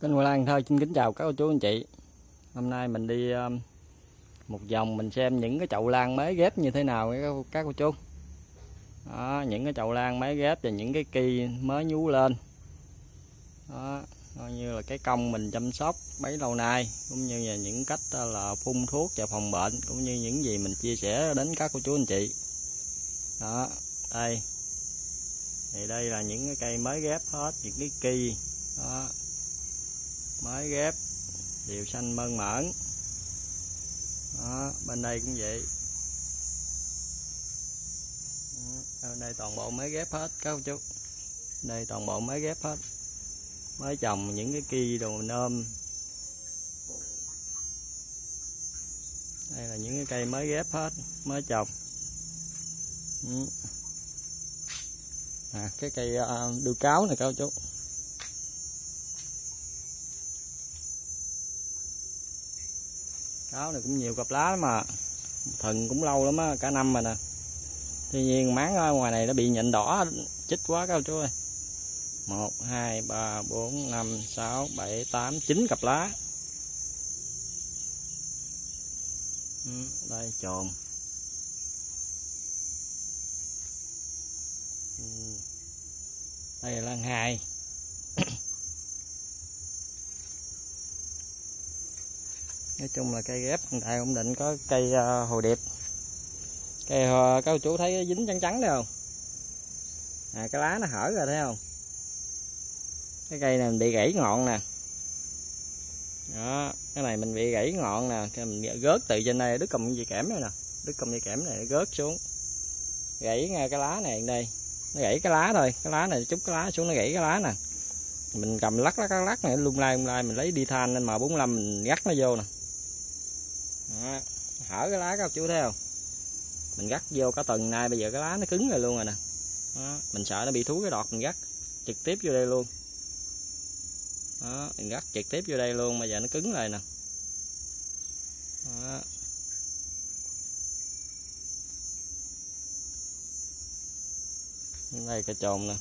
Kênh Hoa Lan thôi xin kính chào các cô chú anh chị. Hôm nay mình đi um, một vòng mình xem những cái chậu lan mới ghép như thế nào các, các cô chú. Đó, Những cái chậu lan mới ghép và những cái kỳ mới nhú lên. Đó, coi như là cái công mình chăm sóc bấy lâu nay cũng như là những cách ờ, là phun thuốc và phòng bệnh cũng như những gì mình chia sẻ đến các cô chú anh chị. Đó đây. Thì đây là những cái cây mới ghép hết những cái kỳ. Đó mới ghép. Đều xanh mơn mởn. Đó, bên đây cũng vậy. Đó, đây toàn bộ mới ghép hết các cô chú. Đây toàn bộ mới ghép hết. Mới trồng những cái kia đồ nôm. Đây là những cái cây mới ghép hết mới trồng. Ừ. À, cái cây à, uh, đuôi cáo này các cô chú. Táo này cũng nhiều cặp lá mà. Thần cũng lâu lắm á, cả năm rồi nè. Tuy nhiên, máng ở ngoài này nó bị nhện đỏ, chích quá các chú ơi. Một, hai, ba, bốn, năm, sáu, bảy, tám, chín cặp lá. Ừ, đây, trồn. Ừ. Đây là lan hai nói chung là cây ghép hiện tại ổn định có cây uh, hồ điệp. Cây à, uh, các chú thấy dính trắng trắng đấy không? À, cái lá nó hở rồi thấy không? Cái cây này mình bị gãy ngọn nè. Đó cái này mình bị gãy ngọn nè. Cái mình gớt từ trên đây đứt cọng dây kẽm này nè. Đứt cọng dây kẽm này gớt xuống. Gãy ngay cái lá này đây. Nó gãy cái lá thôi. Cái lá này chút cái lá xuống nó gãy cái lá nè. Mình cầm lắc lắc lắc lắc này lung lai lung lai mình lấy đi than lên m 45 mình gắt nó vô nè đó. hở cái lá các chú thấy không mình gắt vô cả tuần nay bây giờ cái lá nó cứng rồi luôn rồi nè đó. mình sợ nó bị thú cái đọt mình gắt trực tiếp vô đây luôn đó mình gắt trực tiếp vô đây luôn bây giờ nó cứng rồi nè đó. đây cái trồn nè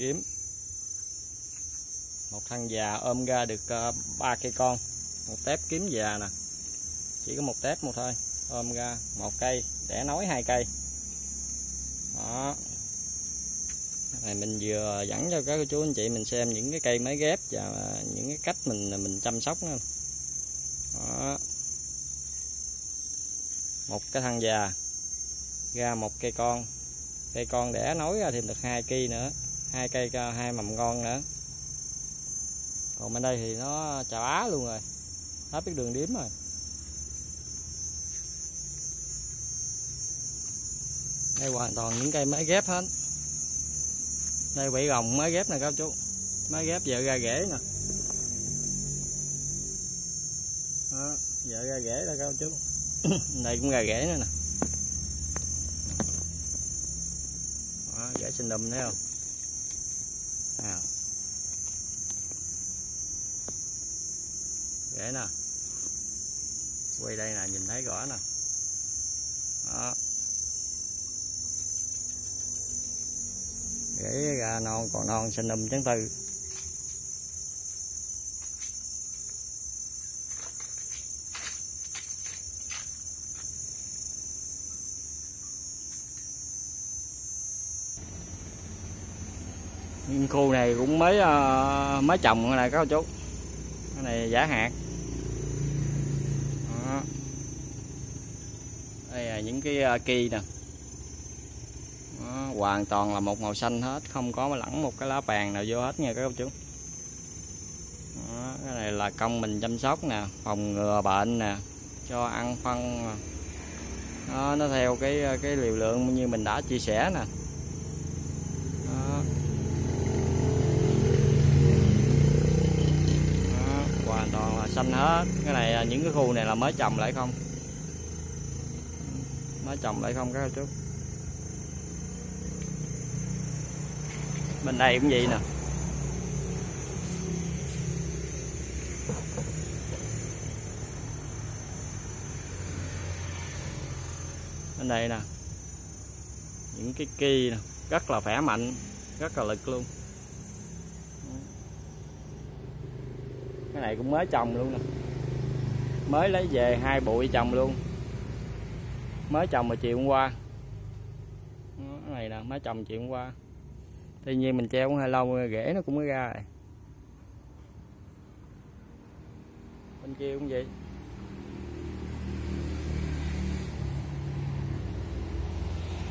kiếm. Một thằng già ôm ra được ờ, ba cây con, một tép kiếm già nè. Chỉ có một tép một thôi, ôm ra một cây, để nói hai cây. Đó. Này, mình vừa dẫn cho các cô chú anh chị mình xem những cái cây mới ghép và những cái cách mình mình chăm sóc nữa đó. Một cái thằng già ra một cây con. Cây con đẻ nối ra thêm được hai cây nữa hai cây ờ, hai mầm ngon nữa. Còn bên đây thì nó chà á luôn rồi. Hết biết đường điếm rồi. Đây hoàn toàn những cây mới ghép hết. Đây bảy gồng mới ghép nè các chú. Mới ghép vợ ra rễ nè. Đó, vợ ra rễ đó các chú. Đây cũng ra rễ nữa nè. Đó, rễ sinh đùm thấy không? Nào. Rễ nè. Quay đây nè, nhìn thấy rõ nè. Đó. Rễ gà non, còn non sinh âm trắng tư khu này cũng mới uh, mới trồng này các chú cái này giả hạt. Đó. đây là những cái uh, kỳ nè. Đó, hoàn toàn là một màu xanh hết không có lẫn một cái lá bàn nào vô hết nha các chú. Đó, cái này là công mình chăm sóc nè phòng ngừa bệnh nè cho ăn phân Đó, nó theo cái ờ, cái liều lượng như mình đã chia sẻ nè. Xanh hết. Cái này à, những cái khu này là mới trồng lại không? Mới trồng lại không các chú? Bên đây cũng vậy nè. Bên đây nè. Những cái kia rất là khỏe mạnh, rất là lực luôn. Cái này cũng mới trồng luôn nè. Mới lấy về hai bụi trồng luôn. Mới trồng mà chiều hôm qua. Cái này nè, mới trồng chiều hôm qua. Tuy nhiên mình treo cũng hơi lâu rễ nó cũng mới ra rồi. Bên kia cũng vậy.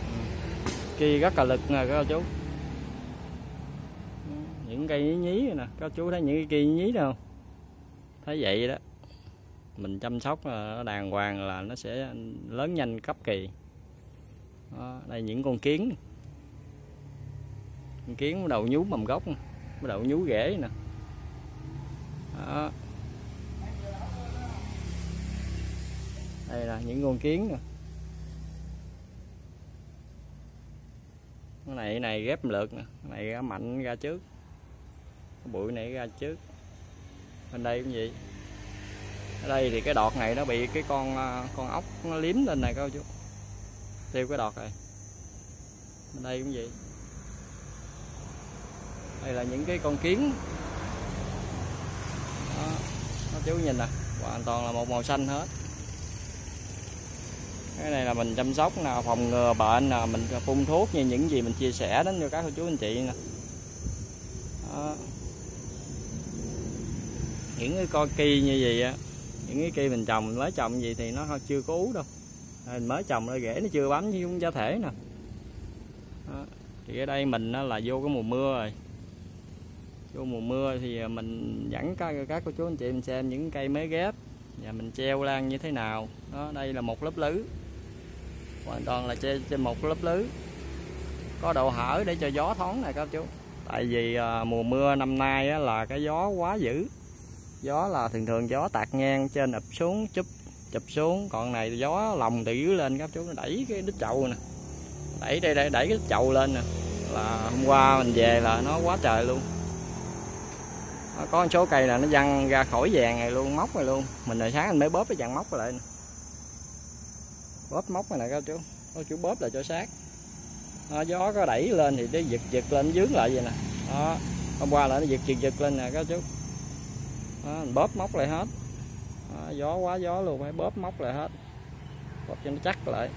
Ừ. Kia rất là lực nè, các chú. Những cây nhí nhí nè. Các chú thấy những cây nhí nhí đâu thấy vậy đó mình chăm sóc nó đàng hoàng là nó sẽ lớn nhanh cấp kỳ. Đó, đây những con kiến con kiến bắt đầu nhú mầm gốc bắt đầu nhú rễ nè. Đó. đây là những con kiến nè. Cái này cái này ghép lượt nè cái này ra mạnh ra trước. Cái bụi này ra trước bên đây cũng vậy. Ở đây thì cái đọt này nó bị cái con à, con ốc nó liếm lên này các chú. Tiêu cái đọt này. Bên đây cũng vậy. Đây là những cái con kiến. Đó, đó chú nhìn nè hoàn toàn là một màu xanh hết. Cái này là mình chăm sóc nào phòng ngừa bệnh nào mình phun thuốc như những gì mình chia sẻ đến cho các cô chú anh chị nè. Đó những cái co kỳ như vậy á những cái cây mình trồng mới trồng gì thì nó chưa có ú đâu. Mình mới trồng rồi rễ nó chưa bám như giá thể nè. Đó. thì ở đây mình là vô cái mùa mưa rồi. Vô mùa mưa thì à, mình dẫn các các cô chú anh chị mình xem những cây mới ghép và mình treo lan như thế nào. Đó đây là một lớp lưới hoàn toàn là trên, trên một lớp lưới có độ hở để cho gió thoáng này các chú. Tại vì à, mùa mưa năm nay á, là cái gió quá dữ gió là thường thường gió tạt ngang trên ập xuống chụp chụp xuống. Còn này gió lòng từ dưới lên các chú nó đẩy cái đít chậu nè. Đẩy đây đây đẩy cái chậu lên nè. Là hôm qua mình về là nó quá trời luôn. Nó có một số cây là nó văng ra khỏi vàng này luôn móc này luôn. Mình hồi sáng anh mới bóp cái vàng móc lại nè. Bóp móc này nè các chú có chú bóp lại cho sát. Nó, gió có đẩy lên thì nó giật giật lên dướng lại vậy nè. Đó. Hôm qua là nó giật giật giật lên nè các chú đó, mình bóp móc lại hết. Đó, gió quá gió luôn phải bóp móc lại hết. Bóp cho nó chắc lại.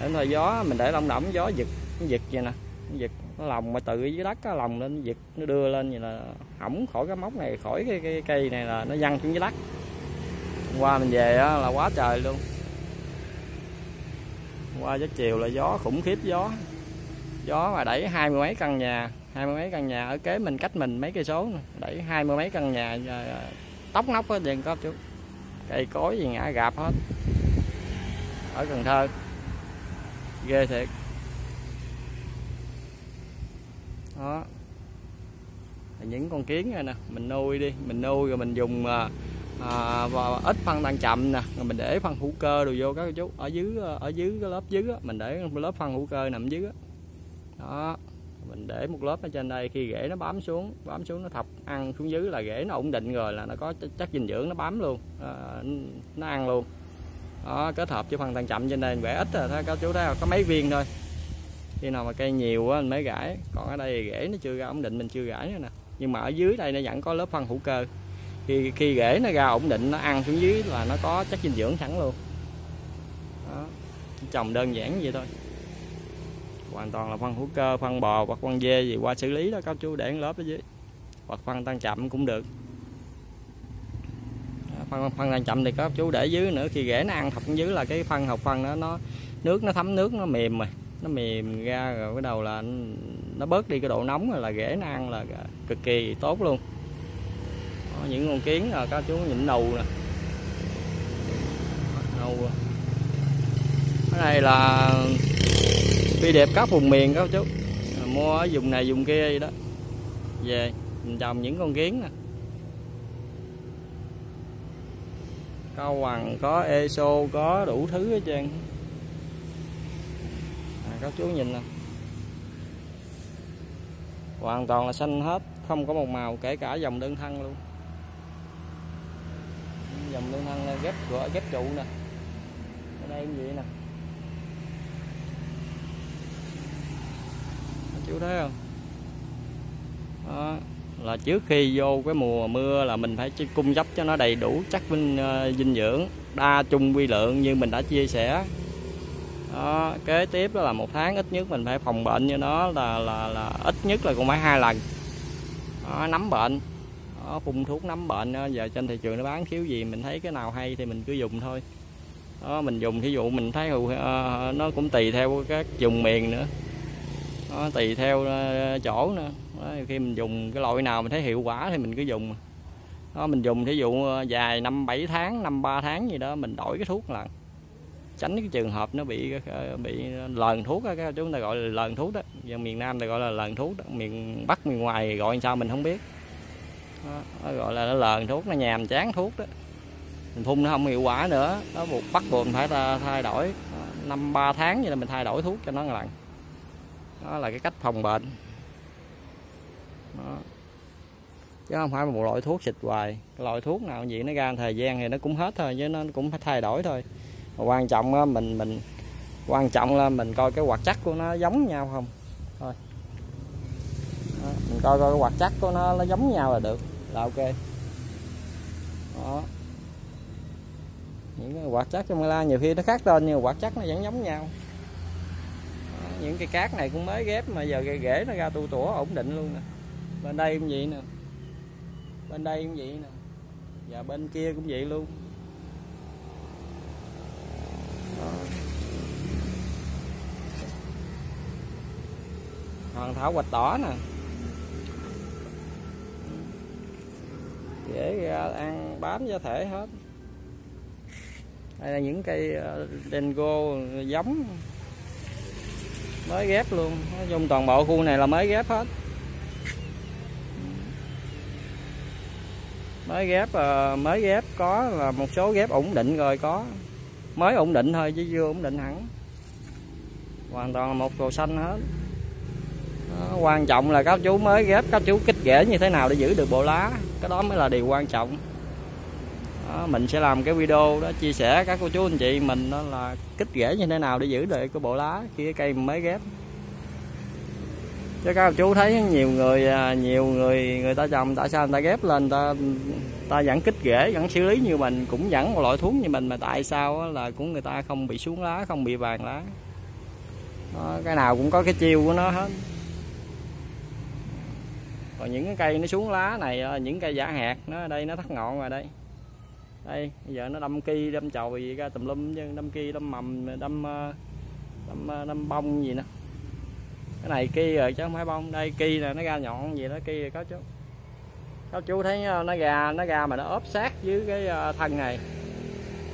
Để thời gió mình để lông đậm gió giật nó giật vậy nè. Nó giật nó lòng mà từ dưới đất nó lòng lên giật nó đưa lên vậy là hỏng khỏi cái móc này khỏi cái, cái cây này là nó văng xuống dưới đất. Qua mình về là quá trời luôn. Qua giấc chiều là gió khủng khiếp gió. Gió mà đẩy hai mươi mấy căn nhà hai mươi mấy căn nhà ở kế mình cách mình mấy cây số đẩy hai mươi mấy căn nhà à, tóc nóc hết đèn có chú cây cối gì ngã gạp hết. Ở Cần Thơ. Ghê thiệt. Đó. Những con kiến này nè mình nuôi đi mình nuôi rồi mình dùng à, à và ít phân tăng chậm nè rồi mình để phân hữu cơ đồ vô các chú. Ở dưới à, ở dưới cái lớp dưới á, mình để lớp phân hữu cơ nằm dưới đó, đó mình để một lớp ở trên đây khi rễ nó bám xuống bám xuống nó thọc ăn xuống dưới là rễ nó ổn định rồi là nó có chất dinh dưỡng nó bám luôn. À, nó ăn luôn. Đó kết hợp với phân tăng chậm trên đây mình vẽ ít rồi thôi các chú thấy có mấy viên thôi. Khi nào mà cây nhiều á mình mới gãi. Còn ở đây rễ nó chưa ra ổn định mình chưa gãi nữa nè. Nhưng mà ở dưới đây nó vẫn có lớp phân hữu cơ. Khi khi rễ nó ra ổn định nó ăn xuống dưới là nó có chất dinh dưỡng sẵn luôn. Đó. trồng đơn giản vậy thôi hoàn toàn là phân hữu cơ phân bò hoặc phân dê gì qua xử lý đó các chú để lớp ở dưới hoặc phân tăng chậm cũng được. À, phân phân tăng chậm thì các chú để dưới nữa khi rễ nó ăn thọc dưới là cái phân học phân đó nó nước nó thấm nước nó mềm rồi nó mềm ra rồi cái đầu là nó bớt đi cái độ nóng rồi là rễ nó ăn là cực kỳ tốt luôn. Đó, những con kiến là các chú nhịn đầu nè. Đầu. Cái này là phi đẹp các vùng miền các chú. Mua ở vùng này vùng kia vậy đó. Về mình trồng những con kiến nè. Cao hoàng có eso có đủ thứ hết trơn. À, các chú nhìn nè. Hoàn toàn là xanh hết không có một màu kể cả dòng đơn thân luôn. Dòng đơn thân ghép cửa ghép trụ nè. Ở đây cũng vậy nè. Chú thấy không? Đó là trước khi vô cái mùa mưa là mình phải cung cấp cho nó đầy đủ chất vinh uh, dinh dưỡng đa chung vi lượng như mình đã chia sẻ. Đó, kế tiếp đó là một tháng ít nhất mình phải phòng bệnh cho nó là là là ít nhất là cũng phải hai lần. Đó, nắm bệnh. Đó, phun thuốc nắm bệnh đó. giờ trên thị trường nó bán thiếu gì mình thấy cái nào hay thì mình cứ dùng thôi. Đó, mình dùng thí dụ mình thấy uh, nó cũng tùy theo các vùng miền nữa nó tùy theo ờ, chỗ nữa. Đó, khi mình dùng cái loại nào mình thấy hiệu quả thì mình cứ dùng. Đó, mình dùng thí dụ ờ, dài năm bảy tháng năm ba tháng gì đó mình đổi cái thuốc lần. Tránh cái trường hợp nó bị ờ, bị lờn thuốc đó, chúng ta gọi là lờn thuốc đó. Giờ miền Nam ta gọi là lờn thuốc đó. miền Bắc miền ngoài gọi sao mình không biết. Đó, nó gọi là nó lờn thuốc nó nhàm chán thuốc đó. Mình phun nó không hiệu quả nữa. Nó buộc bắt buộc mình phải thay đổi. Năm ba tháng vậy là mình thay đổi thuốc cho nó lần đó là cái cách phòng bệnh. Đó. chứ không phải một loại thuốc xịt hoài. Loại thuốc nào gì nó ra thời gian thì nó cũng hết thôi chứ nó cũng phải thay đổi thôi. Mà quan trọng á mình mình quan trọng là mình coi cái hoạt chất của nó giống nhau không? Thôi. Đó, mình coi coi cái hoạt chất của nó nó giống nhau là được là ok. Đó. Những cái hoạt chất trong la nhiều khi nó khác tên nhưng hoạt chất nó vẫn giống nhau những cái cát này cũng mới ghép mà giờ rễ, nó ra tu tủa ổn định luôn nè. Bên đây cũng vậy nè. Bên đây cũng vậy nè. Và bên kia cũng vậy luôn. Hoàng thảo quạch đỏ nè. Dễ ra ăn bám giá thể hết. Đây là những cây ờ, dengo giống mới ghép luôn. Nói chung toàn bộ khu này là mới ghép hết. Mới ghép ờ, mới ghép có là một số ghép ổn định rồi có. Mới ổn định thôi chứ chưa ổn định hẳn. Hoàn toàn là một màu xanh hết. Đó, quan trọng là các chú mới ghép các chú kích rễ như thế nào để giữ được bộ lá. Cái đó mới là điều quan trọng đó, mình sẽ làm cái video đó chia sẻ các cô chú anh chị mình đó là kích rễ như thế nào để giữ được cái bộ lá khi cái cây mới ghép. Chứ các chú thấy nhiều người à, nhiều người người ta trồng tại sao người ta ghép lên ta ta vẫn kích rễ vẫn xử lý như mình cũng vẫn một loại thuốc như mình mà tại sao là cũng người ta không bị xuống lá không bị vàng lá. Đó, cái nào cũng có cái chiêu của nó hết. Còn những cái cây nó xuống lá này à, những cây giả hạt nó ở đây nó thắt ngọn rồi đây đây bây giờ nó đâm ki đâm chồi gì ra tùm lum chứ đâm ki đâm mầm đâm ờ, đâm, ờ, đâm bông gì nè. Cái này kia rồi chứ không phải bông. Đây kia là nó ra nhọn gì đó kia rồi có chú. Các chú thấy ờ, nó gà nó ra mà nó ốp sát với cái thân này.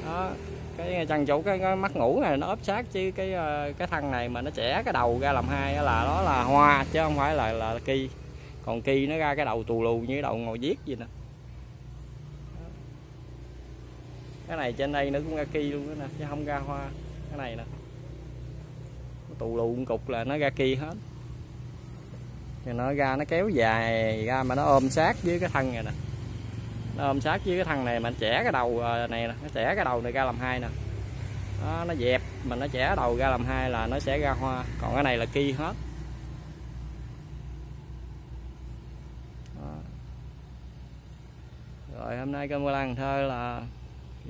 Đó cái chân chủ cái, cái mắt ngủ này nó ốp sát chứ cái cái thân này mà nó chẻ cái đầu ra làm hai là đó là hoa chứ không phải là là ki. Còn ki nó ra cái đầu tù lù như cái đầu ngồi viết gì nè. Cái này trên đây nó cũng ra ki luôn đó nè chứ không ra hoa. Cái này nè. Tù lù cục là nó ra kia hết. Rồi nó ra nó kéo dài ra mà nó ôm sát với cái thân này nè. Nó ôm sát với cái thân này mà nó chẻ cái đầu à, này nè nó chẻ cái đầu này ra làm hai nè. Đó, nó dẹp mà nó chẻ đầu ra làm hai là nó sẽ ra hoa. Còn cái này là kia hết. Đó. rồi hôm nay kênh Lan Thơ là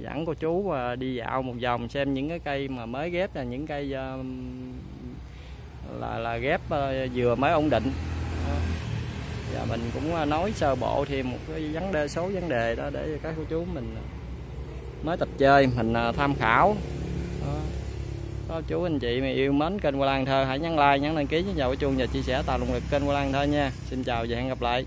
dẫn cô chú à, đi dạo một vòng xem những cái cây mà mới ghép là những cây à, là là ghép à, vừa mới ổn định. Và mình cũng nói sơ bộ thêm một cái vấn đề, số vấn đề đó để các cô chú mình mới tập chơi, mình tham khảo. Đó. chú anh chị mà yêu mến kênh Hoa Lan Thơ, hãy nhấn like nhấn đăng ký nhấn vào cái chuông và chia sẻ tạo động lực kênh Hoa Lan Thơ nha. Xin chào và hẹn gặp lại.